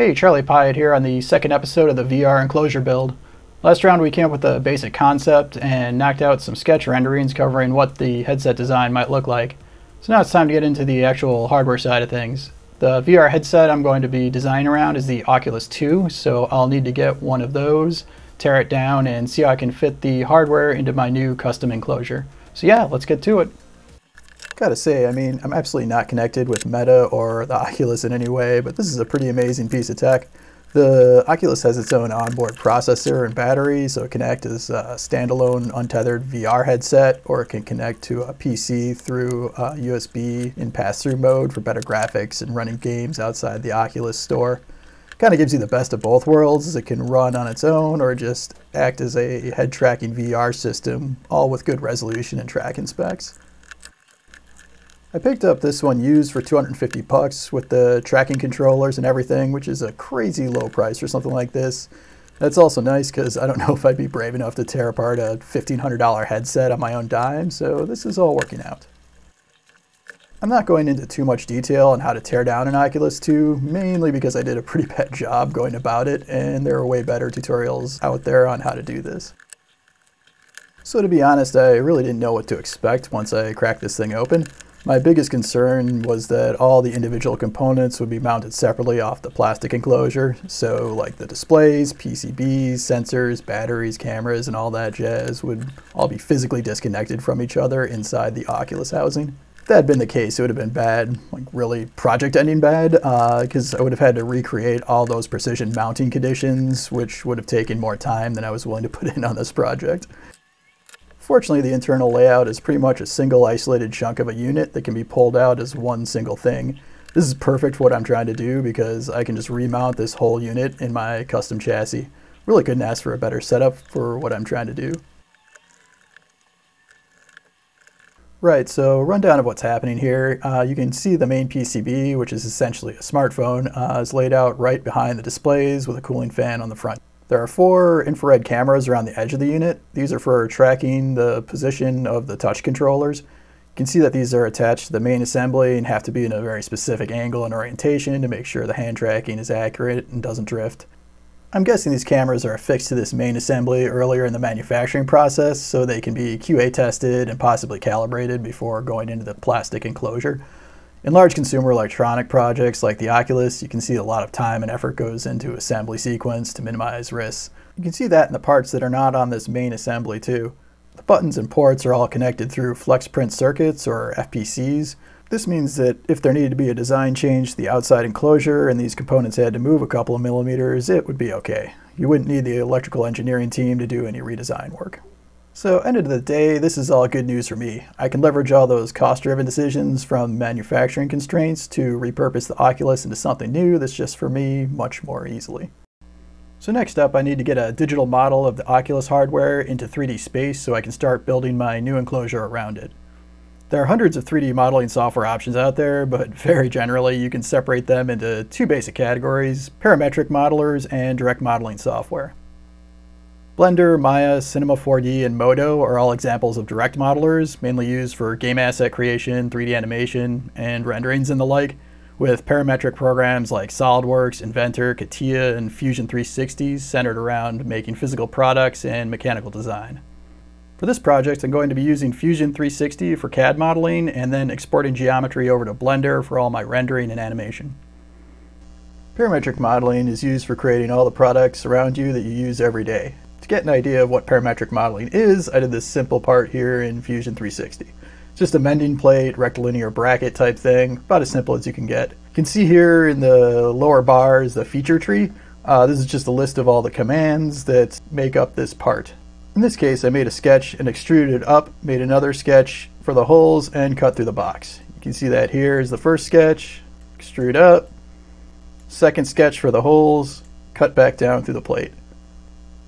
Hey, Charlie Pyott here on the second episode of the VR enclosure build. Last round we came up with a basic concept and knocked out some sketch renderings covering what the headset design might look like. So now it's time to get into the actual hardware side of things. The VR headset I'm going to be designing around is the Oculus 2, so I'll need to get one of those, tear it down, and see how I can fit the hardware into my new custom enclosure. So yeah, let's get to it. Gotta say, I mean, I'm absolutely not connected with Meta or the Oculus in any way, but this is a pretty amazing piece of tech. The Oculus has its own onboard processor and battery, so it can act as a standalone untethered VR headset, or it can connect to a PC through uh, USB in pass-through mode for better graphics and running games outside the Oculus store. Kind of gives you the best of both worlds, as it can run on its own or just act as a head tracking VR system, all with good resolution and tracking specs. I picked up this one used for 250 bucks with the tracking controllers and everything, which is a crazy low price for something like this. That's also nice because I don't know if I'd be brave enough to tear apart a $1,500 headset on my own dime, so this is all working out. I'm not going into too much detail on how to tear down an Oculus 2, mainly because I did a pretty bad job going about it, and there are way better tutorials out there on how to do this. So to be honest, I really didn't know what to expect once I cracked this thing open. My biggest concern was that all the individual components would be mounted separately off the plastic enclosure. So like the displays, PCBs, sensors, batteries, cameras, and all that jazz would all be physically disconnected from each other inside the Oculus housing. If that had been the case, it would have been bad, like really project ending bad, because uh, I would have had to recreate all those precision mounting conditions, which would have taken more time than I was willing to put in on this project. Fortunately, the internal layout is pretty much a single isolated chunk of a unit that can be pulled out as one single thing. This is perfect for what I'm trying to do because I can just remount this whole unit in my custom chassis. Really couldn't ask for a better setup for what I'm trying to do. Right, so rundown of what's happening here. Uh, you can see the main PCB, which is essentially a smartphone, uh, is laid out right behind the displays with a cooling fan on the front. There are four infrared cameras around the edge of the unit. These are for tracking the position of the touch controllers. You can see that these are attached to the main assembly and have to be in a very specific angle and orientation to make sure the hand tracking is accurate and doesn't drift. I'm guessing these cameras are affixed to this main assembly earlier in the manufacturing process so they can be QA tested and possibly calibrated before going into the plastic enclosure. In large consumer electronic projects like the Oculus, you can see a lot of time and effort goes into assembly sequence to minimize risks. You can see that in the parts that are not on this main assembly too. The buttons and ports are all connected through flex print circuits or FPCs. This means that if there needed to be a design change to the outside enclosure and these components had to move a couple of millimeters, it would be okay. You wouldn't need the electrical engineering team to do any redesign work. So end of the day, this is all good news for me. I can leverage all those cost-driven decisions from manufacturing constraints to repurpose the Oculus into something new that's just for me much more easily. So next up, I need to get a digital model of the Oculus hardware into 3D space so I can start building my new enclosure around it. There are hundreds of 3D modeling software options out there, but very generally you can separate them into two basic categories, parametric modelers and direct modeling software. Blender, Maya, Cinema 4D, and Modo are all examples of direct modelers, mainly used for game asset creation, 3D animation, and renderings and the like, with parametric programs like SolidWorks, Inventor, CATIA, and Fusion 360 centered around making physical products and mechanical design. For this project, I'm going to be using Fusion 360 for CAD modeling and then exporting geometry over to Blender for all my rendering and animation. Parametric modeling is used for creating all the products around you that you use every day get an idea of what parametric modeling is, I did this simple part here in Fusion 360. It's just a mending plate, rectilinear bracket type thing, about as simple as you can get. You can see here in the lower bar is the feature tree. Uh, this is just a list of all the commands that make up this part. In this case, I made a sketch and extruded it up, made another sketch for the holes, and cut through the box. You can see that here is the first sketch, extrude up, second sketch for the holes, cut back down through the plate.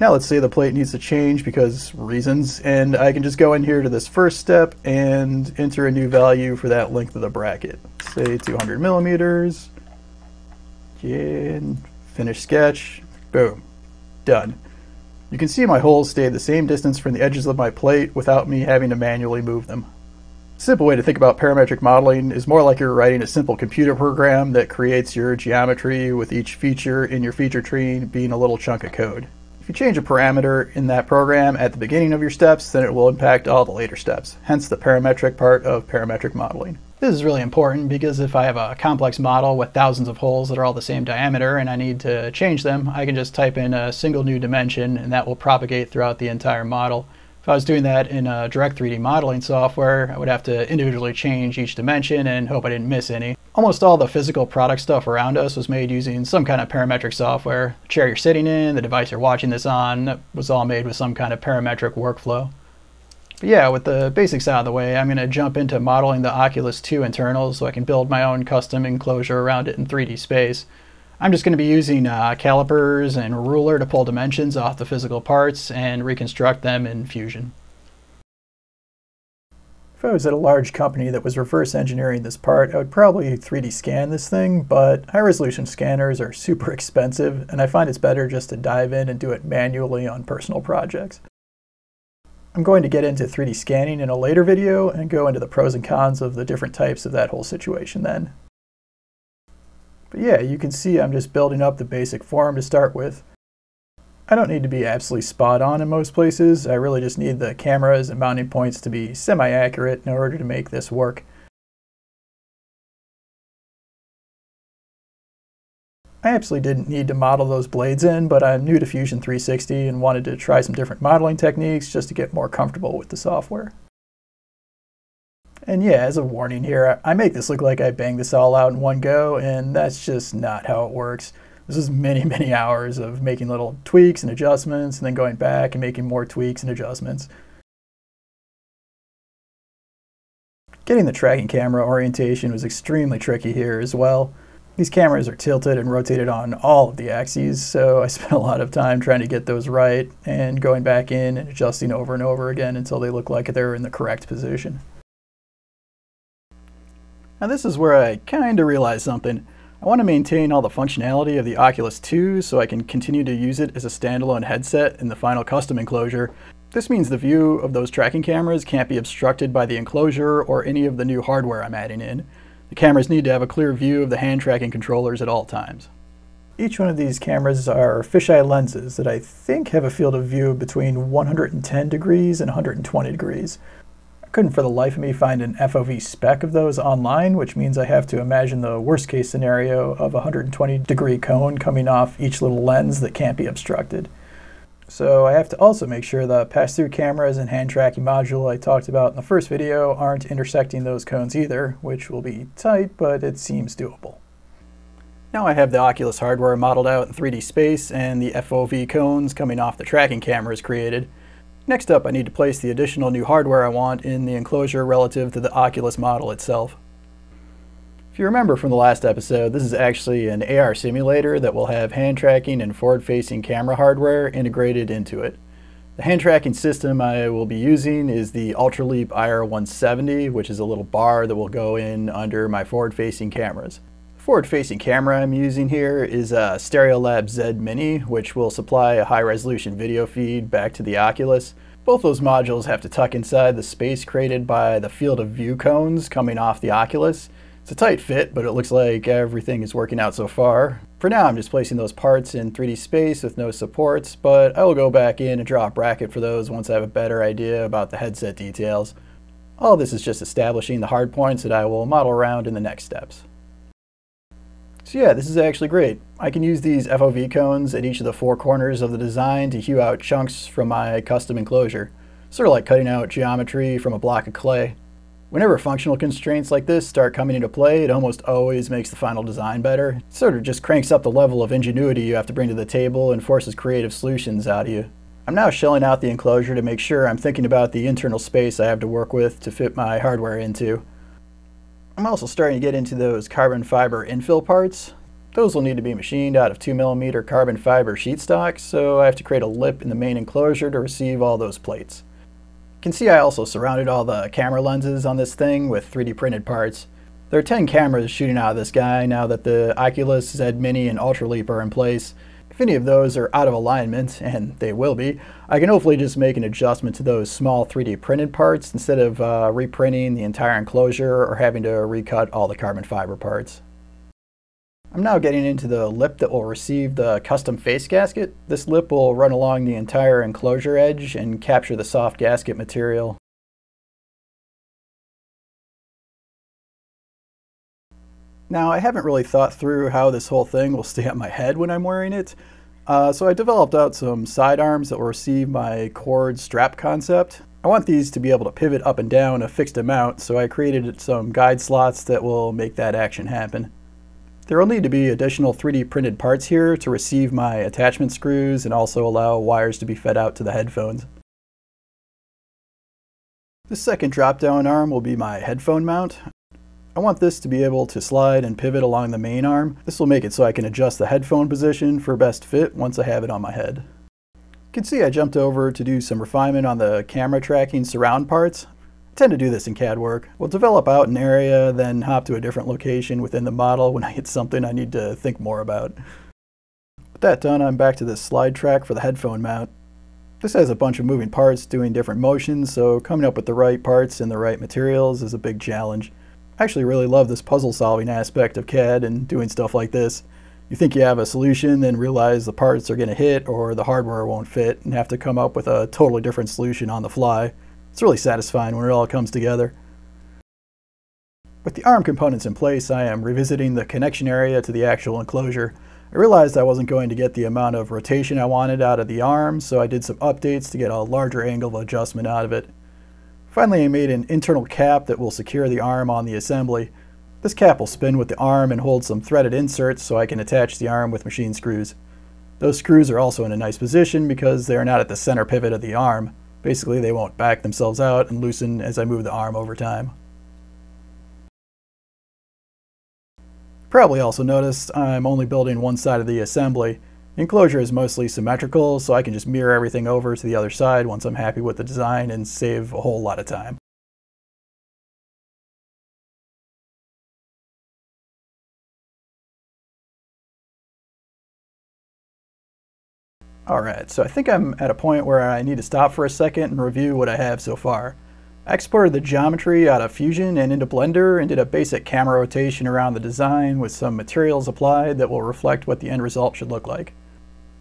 Now let's say the plate needs to change because reasons, and I can just go in here to this first step and enter a new value for that length of the bracket. Say 200 millimeters, and finish sketch, boom, done. You can see my holes stayed the same distance from the edges of my plate without me having to manually move them. Simple way to think about parametric modeling is more like you're writing a simple computer program that creates your geometry with each feature in your feature tree being a little chunk of code. You change a parameter in that program at the beginning of your steps, then it will impact all the later steps, hence the parametric part of parametric modeling. This is really important because if I have a complex model with thousands of holes that are all the same diameter and I need to change them, I can just type in a single new dimension and that will propagate throughout the entire model. If I was doing that in a direct 3D modeling software, I would have to individually change each dimension and hope I didn't miss any. Almost all the physical product stuff around us was made using some kind of parametric software. The chair you're sitting in, the device you're watching this on, was all made with some kind of parametric workflow. But yeah, with the basics out of the way, I'm going to jump into modeling the Oculus 2 internals so I can build my own custom enclosure around it in 3D space. I'm just going to be using uh, calipers and ruler to pull dimensions off the physical parts and reconstruct them in Fusion. If I was at a large company that was reverse engineering this part, I would probably 3D scan this thing, but high resolution scanners are super expensive, and I find it's better just to dive in and do it manually on personal projects. I'm going to get into 3D scanning in a later video and go into the pros and cons of the different types of that whole situation then. But yeah, you can see I'm just building up the basic form to start with. I don't need to be absolutely spot on in most places, I really just need the cameras and mounting points to be semi-accurate in order to make this work. I absolutely didn't need to model those blades in, but I'm new to Fusion 360 and wanted to try some different modeling techniques just to get more comfortable with the software. And yeah, as a warning here, I make this look like I banged this all out in one go, and that's just not how it works. This is many, many hours of making little tweaks and adjustments, and then going back and making more tweaks and adjustments. Getting the tracking camera orientation was extremely tricky here as well. These cameras are tilted and rotated on all of the axes, so I spent a lot of time trying to get those right and going back in and adjusting over and over again until they look like they're in the correct position. Now this is where I kind of realized something. I want to maintain all the functionality of the Oculus 2 so I can continue to use it as a standalone headset in the final custom enclosure. This means the view of those tracking cameras can't be obstructed by the enclosure or any of the new hardware I'm adding in. The cameras need to have a clear view of the hand tracking controllers at all times. Each one of these cameras are fisheye lenses that I think have a field of view between 110 degrees and 120 degrees. Couldn't for the life of me find an FOV spec of those online, which means I have to imagine the worst case scenario of a 120 degree cone coming off each little lens that can't be obstructed. So I have to also make sure the pass-through cameras and hand tracking module I talked about in the first video aren't intersecting those cones either, which will be tight, but it seems doable. Now I have the Oculus hardware modeled out in 3D space and the FOV cones coming off the tracking cameras created. Next up I need to place the additional new hardware I want in the enclosure relative to the Oculus model itself. If you remember from the last episode, this is actually an AR simulator that will have hand tracking and forward-facing camera hardware integrated into it. The hand tracking system I will be using is the Ultraleap IR170, which is a little bar that will go in under my forward-facing cameras. The forward-facing camera I'm using here is a Stereolab Z Mini, which will supply a high-resolution video feed back to the Oculus. Both those modules have to tuck inside the space created by the field of view cones coming off the Oculus, it's a tight fit, but it looks like everything is working out so far. For now, I'm just placing those parts in 3D space with no supports, but I will go back in and draw a bracket for those once I have a better idea about the headset details. All this is just establishing the hard points that I will model around in the next steps. So yeah, this is actually great. I can use these FOV cones at each of the four corners of the design to hew out chunks from my custom enclosure. Sort of like cutting out geometry from a block of clay. Whenever functional constraints like this start coming into play, it almost always makes the final design better. It sort of just cranks up the level of ingenuity you have to bring to the table and forces creative solutions out of you. I'm now shelling out the enclosure to make sure I'm thinking about the internal space I have to work with to fit my hardware into. I'm also starting to get into those carbon fiber infill parts. Those will need to be machined out of 2mm carbon fiber sheet stock, so I have to create a lip in the main enclosure to receive all those plates. You can see I also surrounded all the camera lenses on this thing with 3D printed parts. There are 10 cameras shooting out of this guy now that the Oculus Z Mini and Ultraleap are in place. If any of those are out of alignment, and they will be, I can hopefully just make an adjustment to those small 3D printed parts instead of uh, reprinting the entire enclosure or having to recut all the carbon fiber parts. I'm now getting into the lip that will receive the custom face gasket. This lip will run along the entire enclosure edge and capture the soft gasket material. Now, I haven't really thought through how this whole thing will stay on my head when I'm wearing it, uh, so I developed out some side arms that will receive my cord strap concept. I want these to be able to pivot up and down a fixed amount, so I created some guide slots that will make that action happen. There will need to be additional 3D printed parts here to receive my attachment screws and also allow wires to be fed out to the headphones. The second drop-down arm will be my headphone mount. I want this to be able to slide and pivot along the main arm. This will make it so I can adjust the headphone position for best fit once I have it on my head. You can see I jumped over to do some refinement on the camera tracking surround parts. I tend to do this in CAD work. We'll develop out an area, then hop to a different location within the model when I hit something I need to think more about. With that done, I'm back to the slide track for the headphone mount. This has a bunch of moving parts doing different motions, so coming up with the right parts and the right materials is a big challenge. I actually really love this puzzle solving aspect of CAD and doing stuff like this. You think you have a solution, then realize the parts are going to hit or the hardware won't fit and have to come up with a totally different solution on the fly. It's really satisfying when it all comes together. With the ARM components in place, I am revisiting the connection area to the actual enclosure. I realized I wasn't going to get the amount of rotation I wanted out of the arm, so I did some updates to get a larger angle of adjustment out of it. Finally, I made an internal cap that will secure the arm on the assembly. This cap will spin with the arm and hold some threaded inserts so I can attach the arm with machine screws. Those screws are also in a nice position because they are not at the center pivot of the arm. Basically, they won't back themselves out and loosen as I move the arm over time. Probably also noticed I'm only building one side of the assembly. Enclosure is mostly symmetrical, so I can just mirror everything over to the other side once I'm happy with the design and save a whole lot of time. Alright, so I think I'm at a point where I need to stop for a second and review what I have so far. I exported the geometry out of Fusion and into Blender and did a basic camera rotation around the design with some materials applied that will reflect what the end result should look like.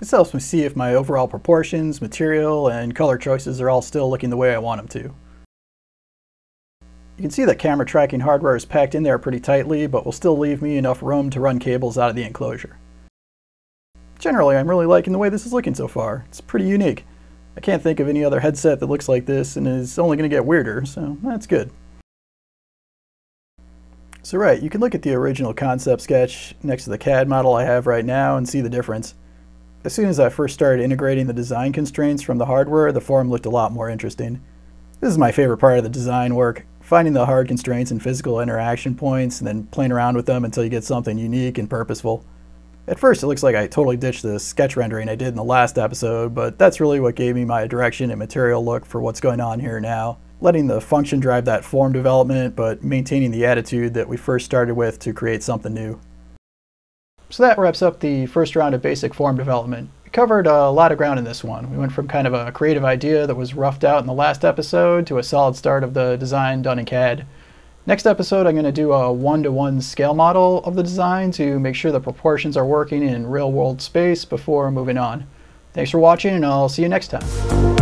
This helps me see if my overall proportions, material, and color choices are all still looking the way I want them to. You can see that camera tracking hardware is packed in there pretty tightly, but will still leave me enough room to run cables out of the enclosure. Generally, I'm really liking the way this is looking so far. It's pretty unique. I can't think of any other headset that looks like this and is only going to get weirder, so that's good. So right, you can look at the original concept sketch next to the CAD model I have right now and see the difference. As soon as I first started integrating the design constraints from the hardware, the form looked a lot more interesting. This is my favorite part of the design work, finding the hard constraints and physical interaction points and then playing around with them until you get something unique and purposeful. At first, it looks like I totally ditched the sketch rendering I did in the last episode, but that's really what gave me my direction and material look for what's going on here now. Letting the function drive that form development, but maintaining the attitude that we first started with to create something new. So that wraps up the first round of basic form development. We covered a lot of ground in this one. We went from kind of a creative idea that was roughed out in the last episode to a solid start of the design done in CAD. Next episode, I'm going to do a one-to-one scale model of the design to make sure the proportions are working in real-world space before moving on. Thanks for watching, and I'll see you next time.